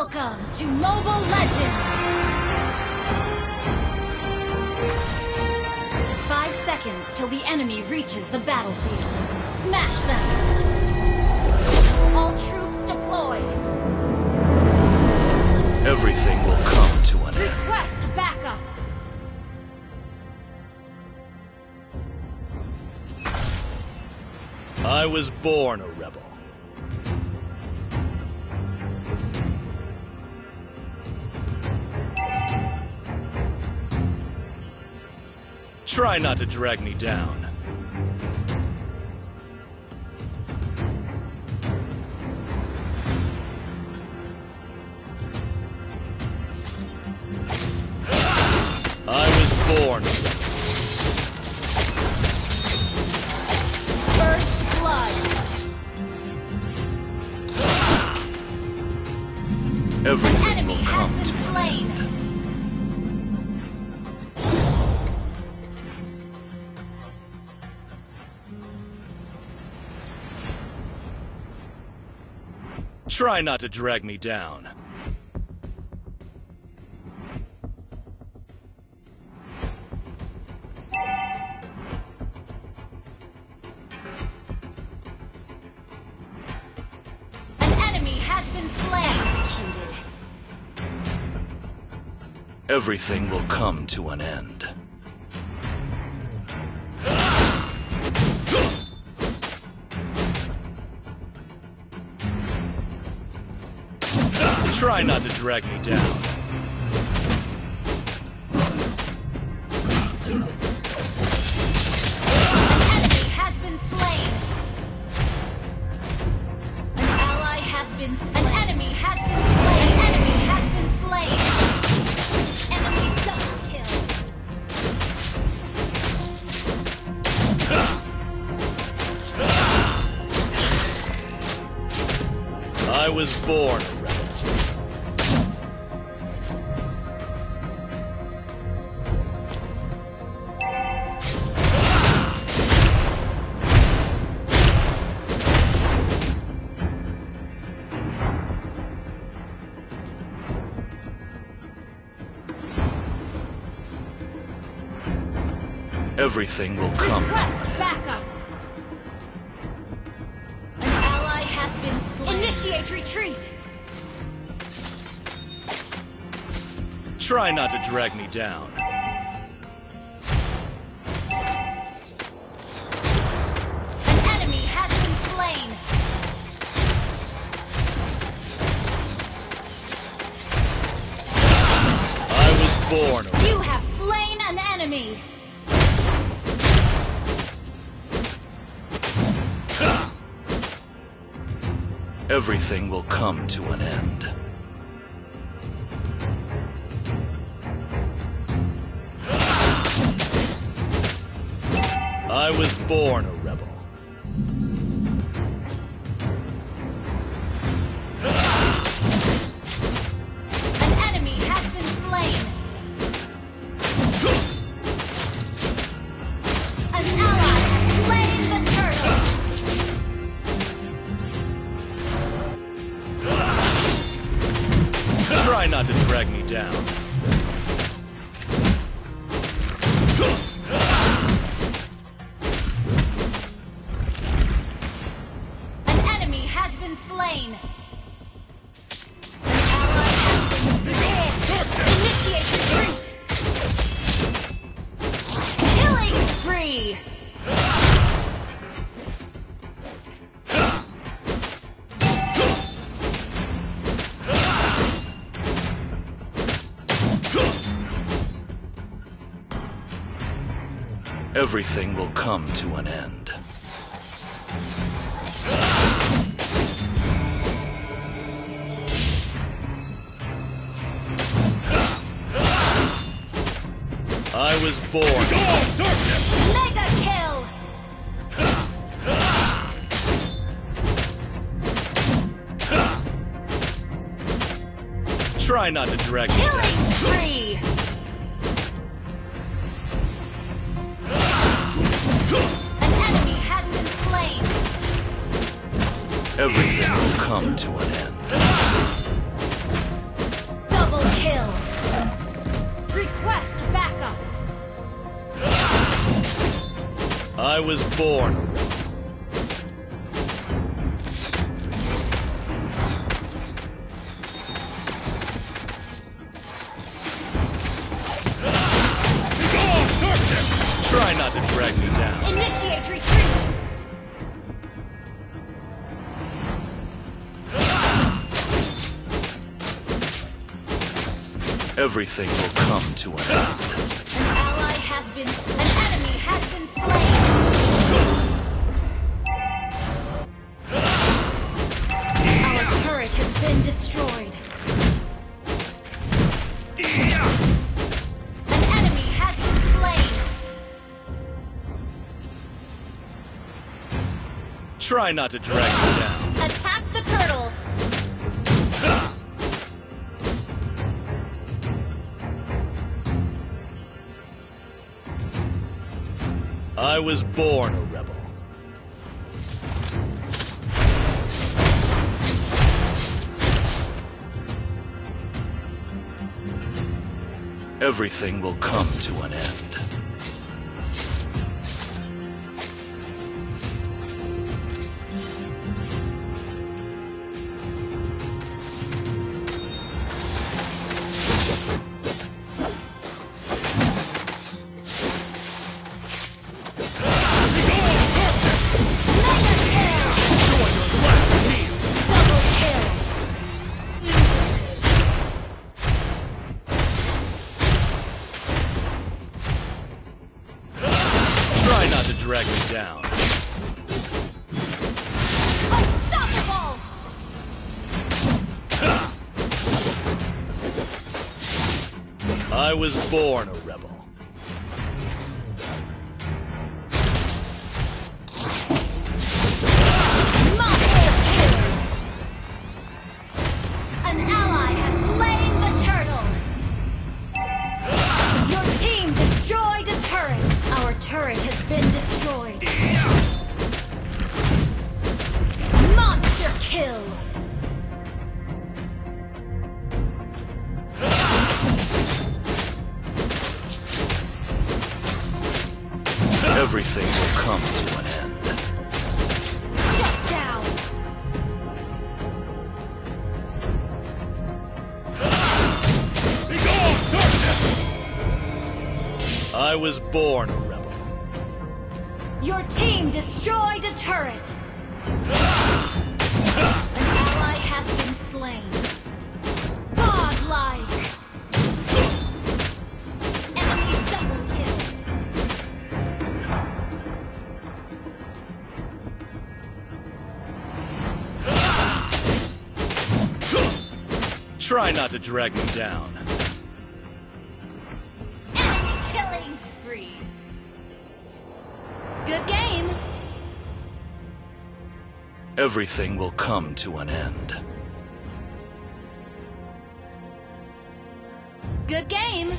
Welcome to Mobile Legends! Five seconds till the enemy reaches the battlefield. Smash them! All troops deployed. Everything will come to an end. Request backup! I was born a rebel. Try not to drag me down. Try not to drag me down. An enemy has been slain! Executed. Everything will come to an end. Try not to drag me down. An enemy has Everything will come Request backup! An ally has been slain. Initiate retreat! Try not to drag me down. An enemy has been slain! I was born You have slain an enemy! Everything will come to an end. I was born a not to drag me down. Everything will come to an end. I was born. Mega kill! Try not to drag me Killing down. spree! to an end. Double kill! Request backup! I was born Everything will come to an end. An ally has been... An enemy has been slain! Our turret has been destroyed. An enemy has been slain! Try not to drag me down. I was born a rebel. Everything will come to an end. I was born a Everything will come to an end. Shut down! I was born a rebel. Your team destroyed a turret! Try not to drag me down. Enemy killing spree! Good game! Everything will come to an end. Good game!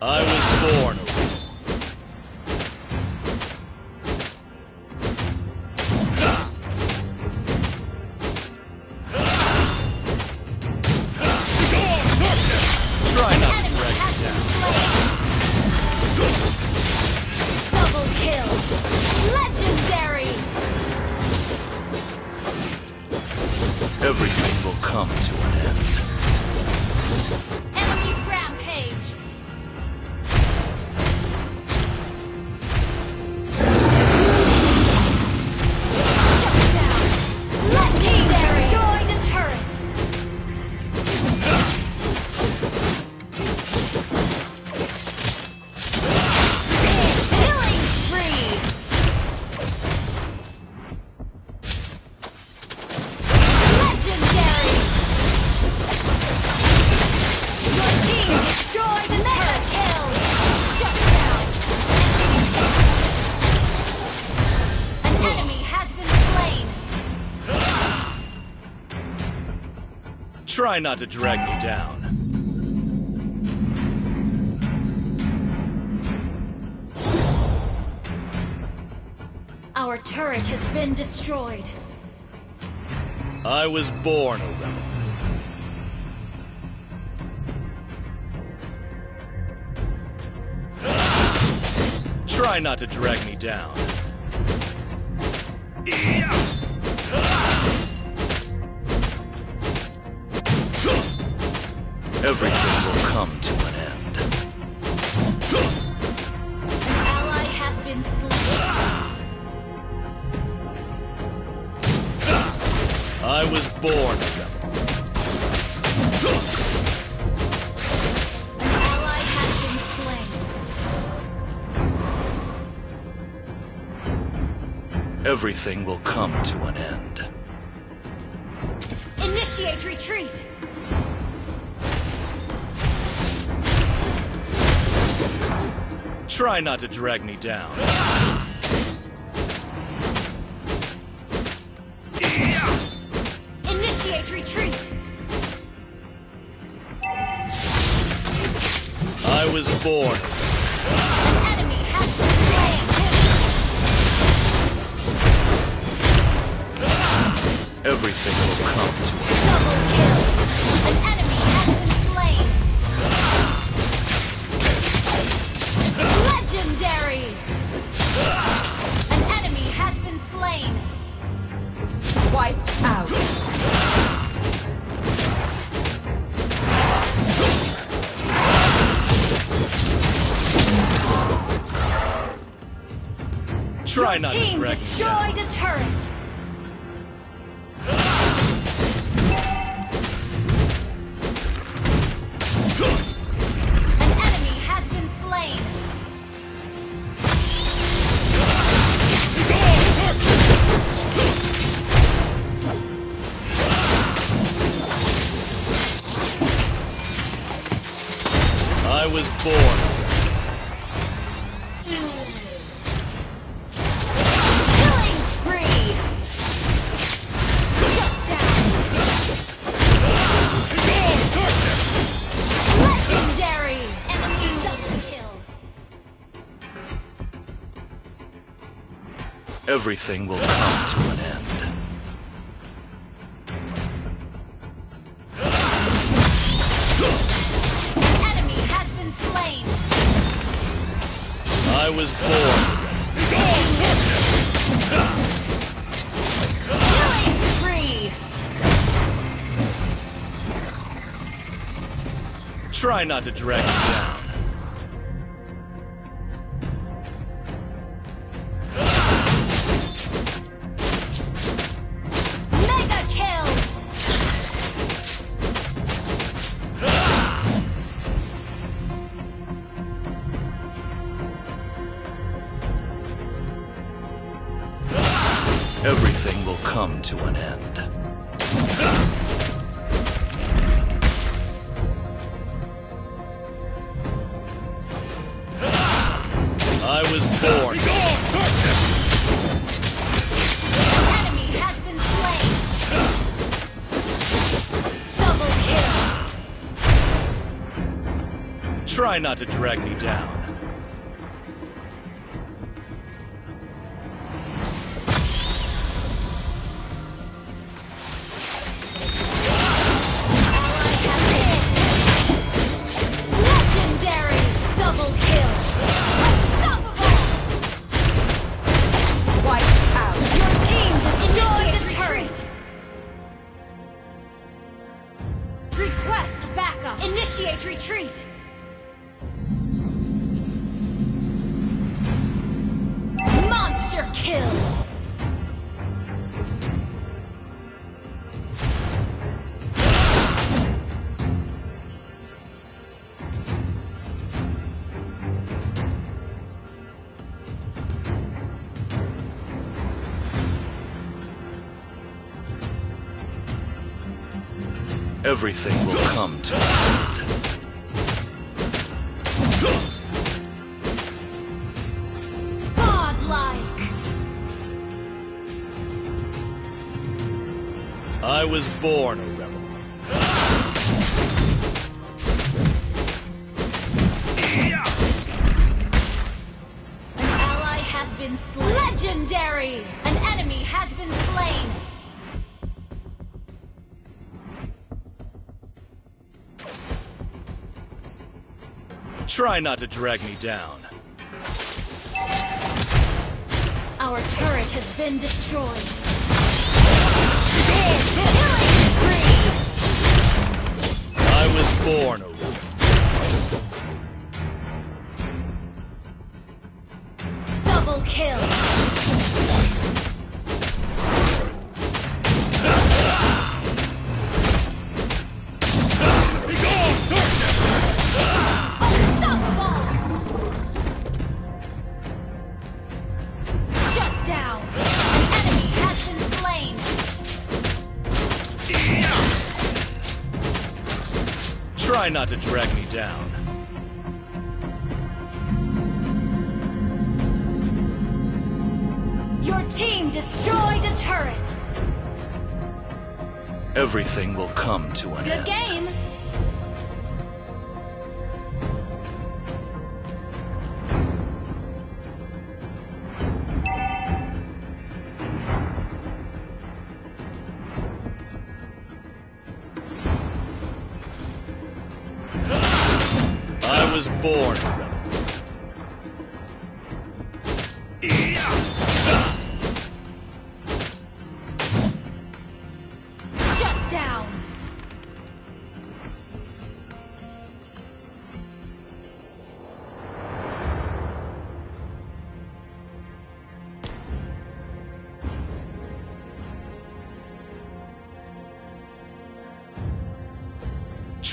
I was born Try not to drag me down. Our turret has been destroyed. I was born a rebel. Try not to drag me down. Everything will come to an end. An ally has been slain. I was born a rebel. An ally has been slain. Everything will come to an end. Initiate retreat. Try not to drag me down. Initiate retreat. I was born. Try not Team down. destroyed a turret. An enemy has been slain. I was born. Everything will come to an end. Enemy has been slain. I was born. Killing spree. Try not to drag me down. Was born. An enemy has been slain. Double kill. Try not to drag me down. Backup! Initiate retreat! Monster kill! Everything will come to an end. Godlike! I was born a rebel. An ally has been slain. Legendary! An enemy has been slain. Try not to drag me down. Our turret has been destroyed. I was born a Try not to drag me down. Your team destroyed a turret. Everything will come to an Good end. game.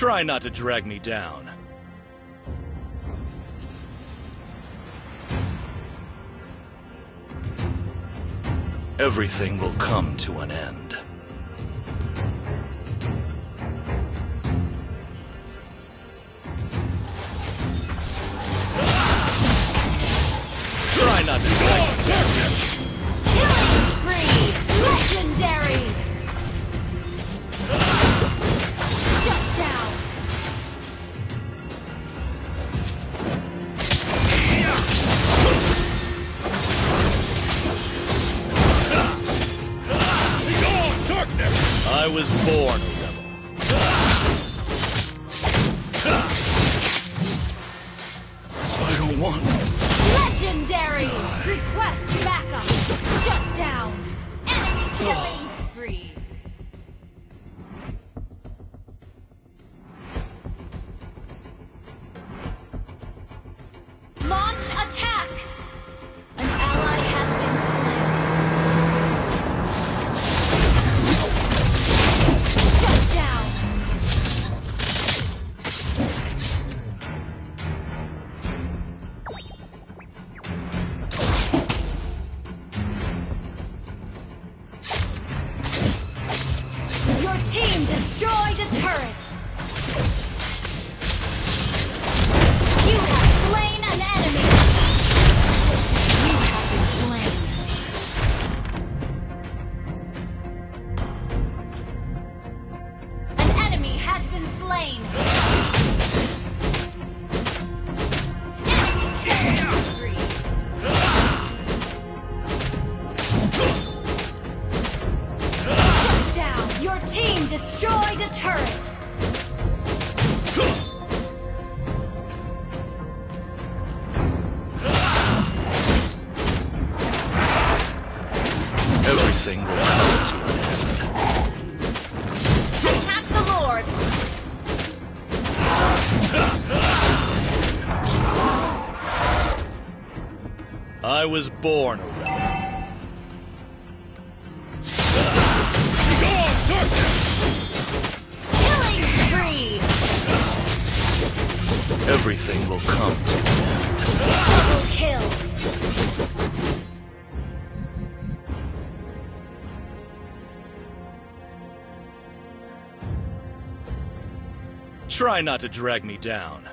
Try not to drag me down. Everything will come to an end. Slain. I was born a rebel. Killing spree. Everything will come to an end. Double kill. Try not to drag me down.